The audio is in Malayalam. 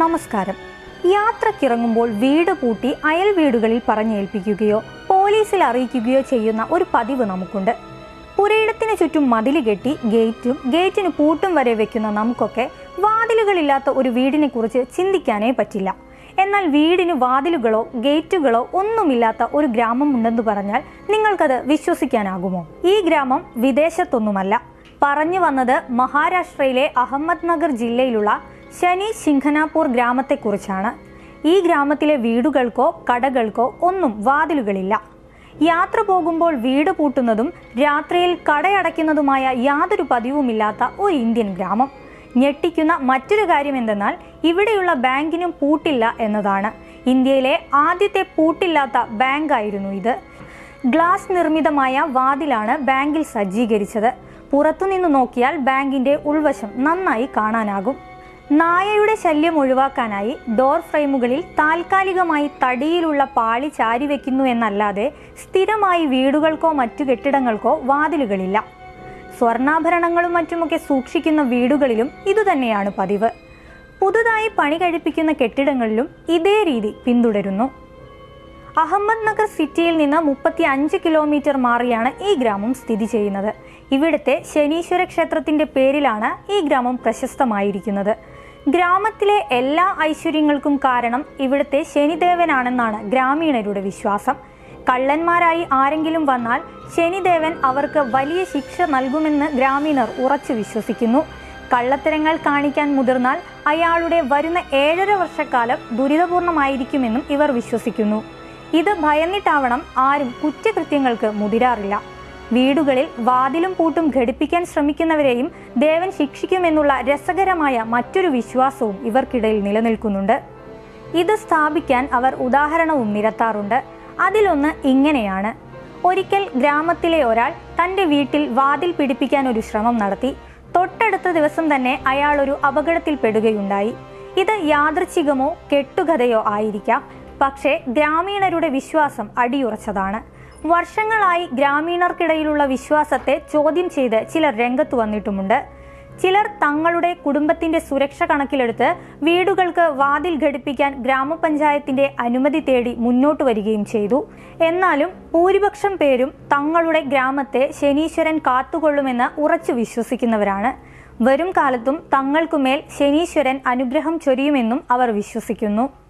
നമസ്കാരം. യാത്രക്കിറങ്ങുമ്പോൾ വീട് പൂട്ടി അയൽ വീടുകളിൽ പറഞ്ഞേൽപ്പിക്കുകയോ പോലീസിൽ അറിയിക്കുകയോ ചെയ്യുന്ന ഒരു പതിവ് നമുക്കുണ്ട്. പുരയിടത്തിന് ചുറ്റും മതിൽ കെട്ടി ഗേറ്റും ഗേറ്റിന് പൂട്ടും വരെ വെക്കുന്ന നമുക്കൊക്കെ വാതിലുകളില്ലാത്ത ഒരു വീടിനെ കുറിച്ച് ചിന്തിക്കാനേ പറ്റില്ല. എന്നാൽ വീടിന് വാതിലുകളോ ഗേറ്റുകളോ ഒന്നുമില്ലാത്ത ഒരു ഗ്രാമം ഉണ്ടെന്ന് പറഞ്ഞാൽ നിങ്ങൾക്കത് വിശ്വസിക്കാനാകുമോ? ഈ ഗ്രാമം വിദേശത്തൊന്നുമല്ല. പറഞ്ഞു വന്നത് മഹാരാഷ്ട്രയിലെ അഹമ്മദ് നഗർ ജില്ലയിലുള്ള ശനി ശിംഖനാപൂർ ഗ്രാമത്തെക്കുറിച്ചാണ്. ഈ ഗ്രാമത്തിലെ വീടുകൾക്കോ കടകൾക്കോ ഒന്നും വാതിലുകളില്ല. യാത്ര പോകുമ്പോൾ വീട് പൂട്ടുന്നതും രാത്രിയിൽ കടയടയ്ക്കുന്നതുമായ യാതൊരു പതിവുമില്ലാത്ത ഒരു ഇന്ത്യൻ ഗ്രാമം. ഞെട്ടിക്കുന്ന മറ്റൊരു കാര്യം എന്തെന്നാൽ ഇവിടെയുള്ള ബാങ്കിനും പൂട്ടില്ല എന്നതാണ്. ഇന്ത്യയിലെ ആദ്യത്തെ പൂട്ടില്ലാത്ത ബാങ്കായിരുന്നു ഇത്. ഗ്ലാസ് നിർമ്മിതമായ വാതിലാണ് ബാങ്കിൽ സജ്ജീകരിച്ചത്. പുറത്തുനിന്ന് നോക്കിയാൽ ബാങ്കിന്റെ ഉൾവശം നന്നായി കാണാനാകും. നായയുടെ ശല്യം ഒഴിവാക്കാനായി ഡോർ ഫ്രെയിമുകളിൽ താൽക്കാലികമായി തടിയിലുള്ള പാളി ചാരി വെക്കുന്നു എന്നല്ലാതെ സ്ഥിരമായി വീടുകൾക്കോ മറ്റു കെട്ടിടങ്ങൾക്കോ വാതിലുകളില്ല. സ്വർണാഭരണങ്ങളും മറ്റുമൊക്കെ സൂക്ഷിക്കുന്ന വീടുകളിലും ഇതുതന്നെയാണ് പതിവ്. പുതുതായി പണി കഴിപ്പിക്കുന്ന കെട്ടിടങ്ങളിലും ഇതേ രീതി പിന്തുടരുന്നു. അഹമ്മദ് നഗർ സിറ്റിയിൽ നിന്ന് മുപ്പത്തി അഞ്ച് കിലോമീറ്റർ മാറിയാണ് ഈ ഗ്രാമം സ്ഥിതി ചെയ്യുന്നത്. ഇവിടുത്തെ ശനീശ്വര ക്ഷേത്രത്തിന്റെ പേരിലാണ് ഈ ഗ്രാമം പ്രശസ്തമായിരിക്കുന്നത്. ഗ്രാമത്തിലെ എല്ലാ ഐശ്വര്യങ്ങൾക്കും കാരണം ഇവിടുത്തെ ശനിദേവനാണെന്നാണ് ഗ്രാമീണരുടെ വിശ്വാസം. കള്ളന്മാരായി ആരെങ്കിലും വന്നാൽ ശനിദേവൻ അവർക്ക് വലിയ ശിക്ഷ നൽകുമെന്ന് ഗ്രാമീണർ ഉറച്ചു വിശ്വസിക്കുന്നു. കള്ളത്തരങ്ങൾ കാണിക്കാൻ മുതിർന്നാൽ അയാളുടെ വരുന്ന ഏഴര വർഷക്കാലം ദുരിതപൂർണമായിരിക്കുമെന്നും ഇവർ വിശ്വസിക്കുന്നു. ഇത് ഭയന്നിട്ടാവണം ആരും കുറ്റകൃത്യങ്ങൾക്ക് മുതിരാറില്ല. വീടുകളിൽ വാതിലും പൂട്ടും ഘടിപ്പിക്കാൻ ശ്രമിക്കുന്നവരെയും ദേവൻ ശിക്ഷിക്കുമെന്നുള്ള രസകരമായ മറ്റൊരു വിശ്വാസവും ഇവർക്കിടയിൽ നിലനിൽക്കുന്നുണ്ട്. ഇത് സ്ഥാപിക്കാൻ അവർ ഉദാഹരണവും നിരത്താറുണ്ട്. അതിലൊന്ന് ഇങ്ങനെയാണ്. ഒരിക്കൽ ഗ്രാമത്തിലെ ഒരാൾ തന്റെ വീട്ടിൽ വാതിൽ പിടിപ്പിക്കാൻ ഒരു ശ്രമം നടത്തി. തൊട്ടടുത്ത ദിവസം തന്നെ അയാൾ ഒരു അപകടത്തിൽപ്പെടുകയുണ്ടായി. ഇത് യാദൃച്ഛികമോ കെട്ടുകഥയോ ആയിരിക്കാം. പക്ഷേ ഗ്രാമീണരുടെ വിശ്വാസം അടിയുറച്ചതാണ്. വർഷങ്ങളായി ഗ്രാമീണർക്കിടയിലുള്ള വിശ്വാസത്തെ ചോദ്യം ചെയ്ത് ചിലർ രംഗത്ത് വന്നിട്ടുമുണ്ട്. ചിലർ തങ്ങളുടെ കുടുംബത്തിന്റെ സുരക്ഷ കണക്കിലെടുത്ത് വീടുകൾക്ക് വാതിൽ ഘടിപ്പിക്കാൻ ഗ്രാമപഞ്ചായത്തിന്റെ അനുമതി തേടി മുന്നോട്ട് വരികയും ചെയ്തു. എന്നാലും ഭൂരിപക്ഷം പേരും തങ്ങളുടെ ഗ്രാമത്തെ ശനീശ്വരൻ കാത്തുകൊള്ളുമെന്ന് ഉറച്ചു വിശ്വസിക്കുന്നവരാണ്. വരും കാലത്തും തങ്ങൾക്കുമേൽ ശനീശ്വരൻ അനുഗ്രഹം ചൊരിയുമെന്നും അവർ വിശ്വസിക്കുന്നു.